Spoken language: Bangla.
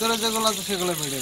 ভিতরে যেগুলো আছে সেগুলো বেড়ে